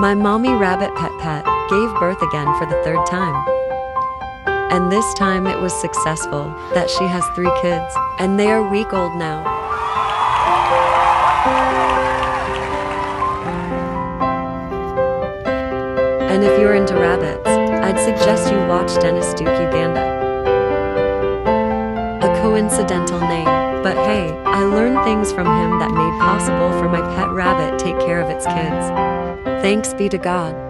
My mommy rabbit Pit-pit gave birth again for the third time. And this time it was successful that she has three kids, and they are week old now. And if you're into rabbits, I'd suggest you watch Dennis Duke Uganda. A coincidental name, but hey, I learned things from him that made possible for my pet rabbit take care of its kids. Thanks be to God.